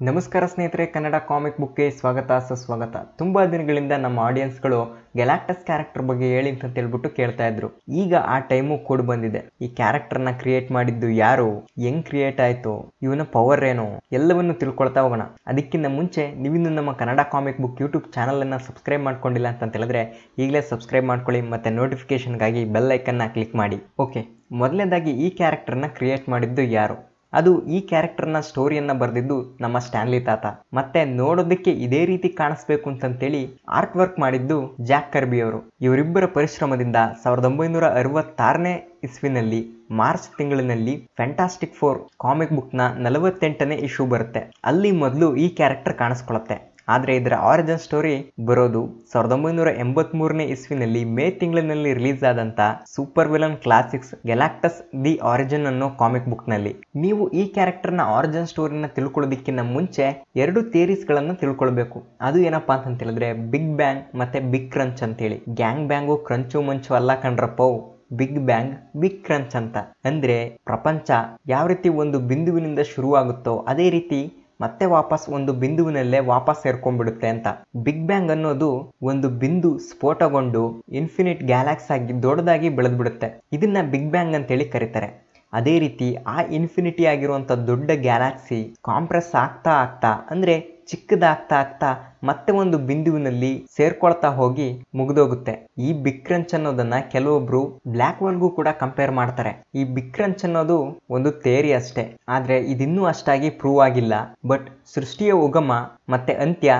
ನಮಸ್ಕಾರ ಸ್ನೇಹಿತರೆ, ಕನ್ನಡ ಕಾಮಿಕ್ ಬುಕ್ಗೆ ಸ್ವಾಗತ, ಸುಸ್ವಾಗತ. ತುಂಬ ದಿನಗಳಿಂದ ನಮ್ಮ ಆಡಿಯನ್ಸ್ಗಳು ಗ್ಯಾಲಾಕ್ಟಸ್ ಕ್ಯಾರೆಕ್ಟರ್ ಬಗ್ಗೆ ಹೇಳಿ ಅಂತ ಹೇಳ್ಬಿಟ್ಟು ಕೇಳ್ತಾ ಇದ್ರು. ಈಗ ಆ ಟೈಮು ಕೂಡ ಬಂದಿದೆ. ಈ ಕ್ಯಾರೆಕ್ಟರ್ನ ಕ್ರಿಯೇಟ್ ಮಾಡಿದ್ದು ಯಾರು? ಹೆಂಗ್ ಕ್ರಿಯೇಟ್ ಆಯ್ತು? ಇವನ ಪವರ್ ಏನು? ಎಲ್ಲವನ್ನು ತಿಳ್ಕೊಳ್ತಾ ಹೋಗೋಣ. ಅದಕ್ಕಿಂತ ಮುಂಚೆ, ನೀವಿನ್ನು ನಮ್ಮ Kannada comic book YouTube channel ಅನ್ನ ಸಬ್ಸ್ಕ್ರೈಬ್ ಮಾಡ್ಕೊಂಡಿಲ್ಲ ಅಂತ ಹೇಳಿದ್ರೆ ಈಗಲೇ ಸಬ್ಸ್ಕ್ರೈಬ್ ಮಾಡ್ಕೊಳ್ಳಿ ಮತ್ತೆ ನೋಟಿಫಿಕೇಶನ್ಗಾಗಿ ಬೆಲ್ ಐಕನ್ನ ಕ್ಲಿಕ್ ಮಾಡಿ. ಓಕೆ ಮೊದಲನೇದಾಗಿ ಈ ಕ್ಯಾರೆಕ್ಟರ್ನ ಕ್ರಿಯೇಟ್ ಮಾಡಿದ್ದು ಯಾರು? ಅದು ಈ ಕ್ಯಾರೆಕ್ಟರ್ನ ಸ್ಟೋರಿಯನ್ನ ಬರೆದಿದ್ದು ನಮ್ಮ ಸ್ಟ್ಯಾನ್ಲಿ ತಾತ. ಮತ್ತೆ ನೋಡೋದಕ್ಕೆ ಇದೇ ರೀತಿ ಕಾಣಿಸ್ಬೇಕು ಅಂತಂತೇಳಿ ಆರ್ಟ್ ವರ್ಕ್ ಮಾಡಿದ್ದು ಜಾಕ್ ಕರ್ಬಿ ಅವರು. ಇವರಿಬ್ಬರ ಪರಿಶ್ರಮದಿಂದ ಸಾವಿರದ ಒಂಬೈನೂರ ಅರವತ್ತಾರನೇ ಇಸ್ವಿನಲ್ಲಿ ಮಾರ್ಚ್ ತಿಂಗಳಿನಲ್ಲಿ ಫ್ಯಾಂಟಾಸ್ಟಿಕ್ ಫೋರ್ ಕಾಮಿಕ್ ಬುಕ್ನ ನಲವತ್ತೆಂಟನೇ ಇಶ್ಯೂ ಬರುತ್ತೆ. ಅಲ್ಲಿ ಮೊದಲು ಈ ಕ್ಯಾರೆಕ್ಟರ್ ಕಾಣಿಸ್ಕೊಳತ್ತೆ. ಆದರೆ ಇದರ ಆರಿಜಿನ್ ಸ್ಟೋರಿ ಬರೋದು ಸಾವಿರದ ಒಂಬೈನೂರ ಎಂಬತ್ಮೂರನೇ ಇಸ್ವಿನಲ್ಲಿ ಮೇ ತಿಂಗಳಿನಲ್ಲಿ ರಿಲೀಸ್ ಆದಂಥ super villain classics Galactus the origin ಅನ್ನೋ ಕಾಮಿಕ್ ಬುಕ್ನಲ್ಲಿ. ನೀವು ಈ ಕ್ಯಾರೆಕ್ಟರ್ನ ಆರಿಜಿನ್ ಸ್ಟೋರಿನ ತಿಳ್ಕೊಳ್ಳೋದಕ್ಕಿಂತ ಮುಂಚೆ ಎರಡು ಥಿಯರೀಸ್ಗಳನ್ನು ತಿಳ್ಕೊಳ್ಬೇಕು. ಅದು ಏನಪ್ಪಾ ಅಂತ ಹೇಳಿದ್ರೆ ಬಿಗ್ ಬ್ಯಾಂಗ್ ಮತ್ತೆ ಬಿಗ್ ಕ್ರಂಚ್ ಅಂತೇಳಿ. ಗ್ಯಾಂಗ್ ಬ್ಯಾಂಗು ಕ್ರಂಚು ಮಂಚು ಅಲ್ಲ ಕಂಡ್ರಪ್ಪವು ಬಿಗ್ ಬ್ಯಾಂಗ್ ಬಿಗ್ ಕ್ರಂಚ್ ಅಂತ. ಅಂದ್ರೆ ಪ್ರಪಂಚ ಯಾವ ರೀತಿ ಒಂದು ಬಿಂದುವಿನಿಂದ ಶುರುವಾಗುತ್ತೋ ಅದೇ ರೀತಿ ಮತ್ತೆ ವಾಪಸ್ ಒಂದು ಬಿಂದುವಿನಲ್ಲೇ ವಾಪಸ್ ಸೇರ್ಕೊಂಡ್ಬಿಡುತ್ತೆ ಅಂತ. ಬಿಗ್ ಬ್ಯಾಂಗ್ ಅನ್ನೋದು ಒಂದು ಬಿಂದು ಸ್ಫೋಟಗೊಂಡು ಇನ್ಫಿನಿಟ್ ಗ್ಯಾಲಾಕ್ಸ್ ಆಗಿ ದೊಡ್ಡದಾಗಿ ಬೆಳೆದ್ಬಿಡುತ್ತೆ. ಇದನ್ನ ಬಿಗ್ ಬ್ಯಾಂಗ್ ಅಂತೇಳಿ ಕರೀತಾರೆ. ಅದೇ ರೀತಿ ಆ ಇನ್ಫಿನಿಟಿ ಆಗಿರುವಂಥ ದೊಡ್ಡ ಗ್ಯಾಲಾಕ್ಸಿ ಕಾಂಪ್ರೆಸ್ ಆಗ್ತಾ ಆಗ್ತಾ ಅಂದ್ರೆ ಚಿಕ್ಕದಾಗ್ತಾ ಆಗ್ತಾ ಮತ್ತೆ ಒಂದು ಬಿಂದುವಿನಲ್ಲಿ ಸೇರ್ಕೊಳ್ತಾ ಹೋಗಿ ಮುಗಿದೋಗುತ್ತೆ. ಈ ಬಿಕ್ರಂಚ್ ಕ್ರಂಚ್ ಅನ್ನೋದನ್ನ ಕೆಲವೊಬ್ರು ಬ್ಲ್ಯಾಕ್ ಹೋಲ್ಗೂ ಕೂಡ ಕಂಪೇರ್ ಮಾಡ್ತಾರೆ. ಈ ಬಿಕ್ರಂಚ್ ಅನ್ನೋದು ಒಂದು ಥೇರಿ ಅಷ್ಟೇ. ಆದ್ರೆ ಇದಿನ್ನೂ ಅಷ್ಟಾಗಿ ಪ್ರೂವ್ ಆಗಿಲ್ಲ. ಬಟ್ ಸೃಷ್ಟಿಯ ಉಗಮ ಮತ್ತೆ ಅಂತ್ಯ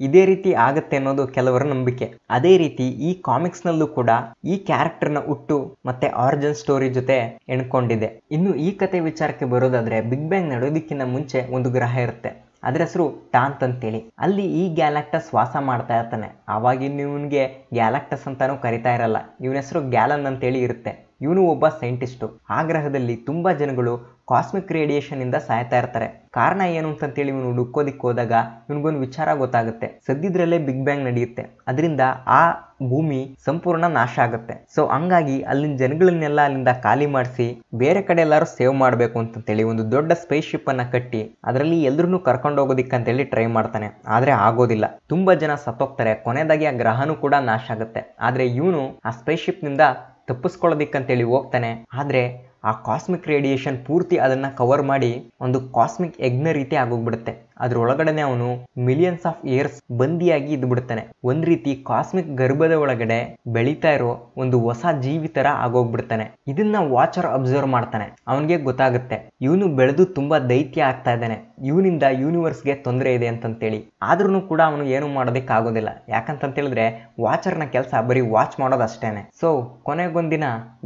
ಇದೇ ರೀತಿ ಆಗತ್ತೆ ಅನ್ನೋದು ಕೆಲವರ ನಂಬಿಕೆ. ಅದೇ ರೀತಿ ಈ ಕಾಮಿಕ್ಸ್ ನಲ್ಲೂ ಕೂಡ ಈ ಕ್ಯಾರೆಕ್ಟರ್ನ ಹುಟ್ಟು ಮತ್ತೆ ಆರಿಜಿನ್ ಸ್ಟೋರಿ ಜೊತೆ ಎಣ್ಕೊಂಡಿದೆ. ಇನ್ನು ಈ ಕತೆ ವಿಚಾರಕ್ಕೆ ಬರೋದಾದ್ರೆ ಬಿಗ್ ಬ್ಯಾಂಗ್ ನಡೆಯೋದಕ್ಕಿಂತ ಮುಂಚೆ ಒಂದು ಗ್ರಹ ಇರುತ್ತೆ. ಅದ್ರ ಹೆಸರು ಟಾಂತ್ ಅಂತೇಳಿ. ಅಲ್ಲಿ ಈ ಗ್ಯಾಲಾಕ್ಟಸ್ ವಾಸ ಮಾಡ್ತಾ ಇರ್ತಾನೆ. ಅವಾಗಿನ ಇವನಿಗೆ ಗ್ಯಾಲಾಕ್ಟಸ್ ಅಂತಾನೂ ಕರಿತಾ ಇರಲ್ಲ. ಇವನ ಹೆಸರು ಗ್ಯಾಲನ್ ಅಂತೇಳಿ ಇರುತ್ತೆ. ಇವನು ಒಬ್ಬ ಸೈಂಟಿಸ್ಟು. ಆ ಗ್ರಹದಲ್ಲಿ ತುಂಬಾ ಜನಗಳು ಕಾಸ್ಮಿಕ್ ರೇಡಿಯೇಷನ್ ಇಂದ ಸಾಯ್ತಾ ಇರ್ತಾರೆ. ಕಾರಣ ಏನು ಅಂತಂತೇಳಿ ಇವನು ಹುಡುಕೋದಿಕ್ಕೆ ಹೋದಾಗ ಇವನಿಗೊಂದು ವಿಚಾರ ಗೊತ್ತಾಗುತ್ತೆ. ಸದ್ಯದ್ರಲ್ಲೇ ಬಿಗ್ ಬ್ಯಾಂಗ್ ನಡೆಯುತ್ತೆ. ಅದರಿಂದ ಆ ಭೂಮಿ ಸಂಪೂರ್ಣ ನಾಶ ಆಗುತ್ತೆ. ಸೊ ಹಂಗಾಗಿ ಅಲ್ಲಿನ ಜನಗಳನ್ನೆಲ್ಲ ಅಲ್ಲಿಂದ ಖಾಲಿ ಮಾಡಿಸಿ ಬೇರೆ ಕಡೆ ಎಲ್ಲರೂ ಸೇವ್ ಮಾಡಬೇಕು ಅಂತಂತೇಳಿ ಒಂದು ದೊಡ್ಡ ಸ್ಪೇಸ್ ಶಿಪ್ ಅನ್ನ ಕಟ್ಟಿ ಅದರಲ್ಲಿ ಎಲ್ರನ್ನೂ ಕರ್ಕೊಂಡು ಹೋಗೋದಿಕ್ಕಂತೇಳಿ ಟ್ರೈ ಮಾಡ್ತಾನೆ. ಆದ್ರೆ ಆಗೋದಿಲ್ಲ. ತುಂಬಾ ಜನ ಸತ್ತೋಗ್ತಾರೆ. ಕೊನೆದಾಗಿ ಆ ಗ್ರಹನೂ ಕೂಡ ನಾಶ ಆಗುತ್ತೆ. ಆದ್ರೆ ಇವನು ಆ ಸ್ಪೇಸ್ ಶಿಪ್ನಿಂದ ತಪ್ಪಿಸ್ಕೊಳ್ಳೋದಿಕ್ಕಂತೇಳಿ ಹೋಗ್ತಾನೆ. ಆದ್ರೆ ಆ ಕಾಸ್ಮಿಕ್ ರೇಡಿಯೇಷನ್ ಪೂರ್ತಿ ಅದನ್ನ ಕವರ್ ಮಾಡಿ ಒಂದು ಕಾಸ್ಮಿಕ್ ಯಜ್ಞ ರೀತಿ ಆಗೋಗ್ಬಿಡುತ್ತೆ. ಅದರೊಳಗಡೆನೆ ಅವನು ಮಿಲಿಯನ್ಸ್ ಆಫ್ ಇಯರ್ಸ್ ಬಂದಿಯಾಗಿ ಇದ್ದು ಬಿಡ್ತಾನೆ ಒಂದು ರೀತಿ ಕಾಸ್ಮಿಕ್ ಗರ್ಭದ ಒಳಗಡೆ ಬೆಳೀತಾ ಇರೋ ಒಂದು ಹೊಸ ಜೀವಿ ಥರ ಆಗೋಗ್ಬಿಡ್ತಾನೆ. ಇದನ್ನ ವಾಚರ್ ಅಬ್ಸರ್ವ್ ಮಾಡ್ತಾನೆ. ಅವನಿಗೆ ಗೊತ್ತಾಗುತ್ತೆ, ಇವನು ಬೆಳೆದು ತುಂಬಾ ದೈತ್ಯ ಆಗ್ತಾ ಇದ್ದಾನೆ. ಇವನಿಂದ ಯೂನಿವರ್ಸ್ಗೆ ತೊಂದರೆ ಇದೆ ಅಂತಂತೇಳಿ. ಆದ್ರೂ ಕೂಡ ಅವನು ಏನು ಮಾಡೋದಕ್ಕೆ ಆಗೋದಿಲ್ಲ ಯಾಕಂತ ಹೇಳಿದ್ರೆ ವಾಚರ್ನ ಕೆಲಸ ಬರೀ ವಾಚ್ ಮಾಡೋದು ಅಷ್ಟೇನೆ ಸೊ ಕೊನೆಗೊಂದಿನ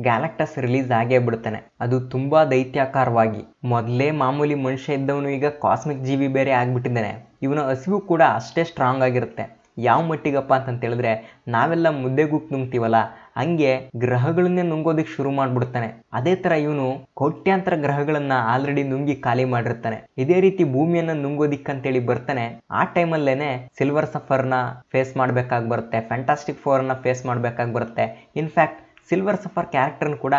ಗ್ಯಾಲಕ್ಟಸ್ ರಿಲೀಸ್ ಆಗೇ ಬಿಡ್ತಾನೆ. ಅದು ತುಂಬಾ ದೈತ್ಯಾಕಾರವಾಗಿ. ಮೊದಲೇ ಮಾಮೂಲಿ ಮನುಷ್ಯ ಇದ್ದವನು ಈಗ ಕಾಸ್ಮಿಕ್ ಜೀವಿ ಬೇರೆ ಆಗ್ಬಿಟ್ಟಿದ್ದಾನೆ. ಇವನ ಹಸಿವು ಕೂಡ ಅಷ್ಟೇ ಸ್ಟ್ರಾಂಗ್ ಆಗಿರುತ್ತೆ. ಯಾವ ಮಟ್ಟಿಗಪ್ಪ ಅಂತ ಹೇಳಿದ್ರೆ, ನಾವೆಲ್ಲ ಮುದ್ದೆಗೂಕ್ ನುಂಗ್ತೀವಲ್ಲ, ಹಂಗೆ ಗ್ರಹಗಳನ್ನೇ ನುಂಗೋದಿಕ್ ಶುರು ಮಾಡ್ಬಿಡ್ತಾನೆ. ಅದೇ ತರ ಇವನು ಕೋಟ್ಯಾಂತರ ಗ್ರಹಗಳನ್ನ ಆಲ್ರೆಡಿ ನುಂಗಿ ಖಾಲಿ ಮಾಡಿರ್ತಾನೆ. ಇದೇ ರೀತಿ ಭೂಮಿಯನ್ನ ನುಂಗೋದಿಕ್ಕಂತೇಳಿ ಬರ್ತಾನೆ. ಆ ಟೈಮಲ್ಲೇನೆ ಸಿಲ್ವರ್ ಸಫರ್ನ ಫೇಸ್ ಮಾಡ್ಬೇಕಾಗಿ ಬರುತ್ತೆ ಫ್ಯಾಂಟಾಸ್ಟಿಕ್ ಫೋರ್ನ ಫೇಸ್ ಮಾಡ್ಬೇಕಾಗಿ ಬರುತ್ತೆ. ಇನ್ಫ್ಯಾಕ್ಟ್ ಸಿಲ್ವರ್ ಸಫರ್ ಕ್ಯಾರೆಕ್ಟರ್ನ ಕೂಡ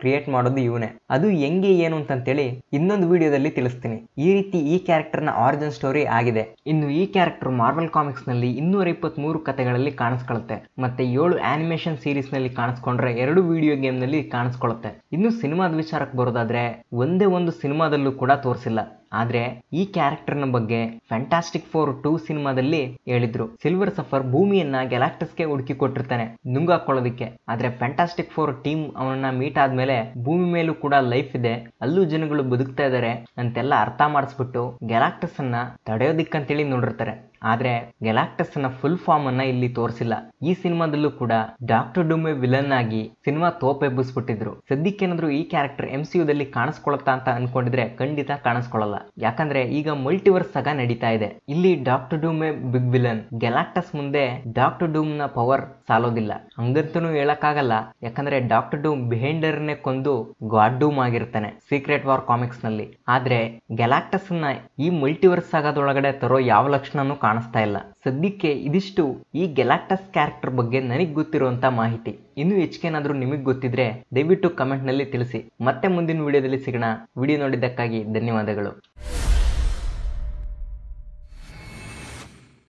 ಕ್ರಿಯೇಟ್ ಮಾಡೋದು ಇವನೇ. ಅದು ಹೆಂಗೆ ಏನು ಅಂತಂತೇಳಿ ಇನ್ನೊಂದು ವಿಡಿಯೋದಲ್ಲಿ ತಿಳಿಸ್ತೀನಿ. ಈ ರೀತಿ ಈ ಕ್ಯಾರೆಕ್ಟರ್ನ ಆರಿಜಿನ್ ಸ್ಟೋರಿ ಆಗಿದೆ. ಇನ್ನು ಈ ಕ್ಯಾರೆಕ್ಟರ್ ಮಾರ್ವಲ್ ಕಾಮಿಕ್ಸ್ನಲ್ಲಿ ಇನ್ನೂರ ಇಪ್ಪತ್ತ್ ಮೂರು ಕಥೆಗಳಲ್ಲಿ ಕಾಣಿಸ್ಕೊಳ್ಳುತ್ತೆ ಮತ್ತೆ ಏಳು ಆನಿಮೇಷನ್ ಸೀರೀಸ್ನಲ್ಲಿ ಕಾಣಿಸ್ಕೊಂಡ್ರೆ ಎರಡು ವಿಡಿಯೋ ಗೇಮ್ನಲ್ಲಿ ಕಾಣಿಸ್ಕೊಳ್ಳುತ್ತೆ ಇನ್ನು ಸಿನಿಮಾದ ವಿಚಾರಕ್ಕೆ ಬರೋದಾದ್ರೆ ಒಂದೇ ಒಂದು ಸಿನಿಮಾದಲ್ಲೂ ಕೂಡ ತೋರಿಸಿಲ್ಲ. ಆದ್ರೆ ಈ ಕ್ಯಾರೆಕ್ಟರ್ನ ಬಗ್ಗೆ ಫ್ಯಾಂಟಾಸ್ಟಿಕ್ ಫೋರ್ ಟೂ ಸಿನಿಮಾದಲ್ಲಿ ಹೇಳಿದ್ರು. ಸಿಲ್ವರ್ ಸಫರ್ ಭೂಮಿಯನ್ನ ಗ್ಯಾಲಾಕ್ಟಸ್ಗೆ ಹುಡುಕಿ ಕೊಟ್ಟಿರ್ತಾನೆ, ನುಂಗಾಕೊಳ್ಳೋದಿಕ್ಕೆ. ಆದ್ರೆ ಫ್ಯಾಂಟಾಸ್ಟಿಕ್ ಫೋರ್ ಟೀಮ್ ಅವನನ್ನ ಮೀಟ್ ಆದ್ಮೇಲೆ ಭೂಮಿ ಮೇಲೂ ಕೂಡ ಲೈಫ್ ಇದೆ, ಅಲ್ಲೂ ಜನಗಳು ಬದುಕ್ತಾ ಇದಾರೆ ಅಂತೆಲ್ಲ ಅರ್ಥ ಮಾಡಿಸ್ಬಿಟ್ಟು ಗ್ಯಾಲಾಕ್ಟಸ್ ಅನ್ನ ತಡೆಯೋದಿಕ್ಕಂತೇಳಿ ನೋಡಿರ್ತಾರೆ. ಆದ್ರೆ ಗೆಲಾಕ್ಟಸ್ನ ಫುಲ್ ಫಾರ್ಮ್ ಅನ್ನ ಇಲ್ಲಿ ತೋರಿಸಿಲ್ಲ. ಈ ಸಿನಿಮಾದಲ್ಲೂ ಕೂಡ ಡಾಕ್ಟರ್ ಡುಮೆ ವಿಲನ್ ಆಗಿ ಸಿನಿಮಾ ಸದ್ಯಕ್ಕೆ ಸದ್ಯಕ್ಕೇನಾದ್ರೂ ಈ ಕ್ಯಾರೆಕ್ಟರ್ ಎಂ ಸಿ ಕಾಣಿಸ್ಕೊಳತ್ತಾ ಅಂತ ಅನ್ಕೊಂಡಿದ್ರೆ ಖಂಡಿತ ಕಾಣಿಸ್ಕೊಳ್ಳಲ್ಲ ಯಾಕಂದ್ರೆ ಈಗ ಮಲ್ಟಿವರ್ಸ್ ಸಗ ನಡೀತಾ ಇದೆ. ಇಲ್ಲಿ doctor Doom big villain Galactus ಮುಂದೆ ಡಾಕ್ಟರ್ ಡೂಮ್ನ ಪವರ್ ಸಾಲೋದಿಲ್ಲ. ಹಂಗಂತನೂ ಹೇಳಕ್ಕಾಗಲ್ಲ. ಯಾಕಂದ್ರೆ ಡಾಕ್ಟರ್ ಡೂಮ್ ಬಿಹೈಂಡರ್ನೇ ಕೊಂದು ಗಾಡ್ ಡೂಮ್ ಆಗಿರ್ತಾನೆ ಸೀಕ್ರೆಟ್ ವಾರ್ ಕಾಮಿಕ್ಸ್ನಲ್ಲಿ. ಆದ್ರೆ ಗೆಲಾಕ್ಟಸ್ನ ಈ ಮಲ್ಟಿವರ್ಸ್ ಸಾಗದೊಳಗಡೆ ತರೋ ಯಾವ ಲಕ್ಷಣನೂ ಕಾಣಿಸ್ತಾ ಇಲ್ಲ. ಸದ್ಯಕ್ಕೆ ಇದಿಷ್ಟು ಈ ಗೆಲಾಕ್ಟಸ್ ಕ್ಯಾರೆಕ್ಟರ್ ಬಗ್ಗೆ ನನಗೆ ಗೊತ್ತಿರುವಂತ ಮಾಹಿತಿ. ಇನ್ನು ಹೆಚ್ಚಿಗೆನಾದ್ರೂ ನಿಮಗೆ ಗೊತ್ತಿದ್ರೆ ದಯವಿಟ್ಟು ಕಮೆಂಟ್ನಲ್ಲಿ ತಿಳಿಸಿ. ಮತ್ತೆ ಮುಂದಿನ ವಿಡಿಯೋದಲ್ಲಿ ಸಿಗೋಣ. ವಿಡಿಯೋ ನೋಡಿದ್ದಕ್ಕಾಗಿ ಧನ್ಯವಾದಗಳು.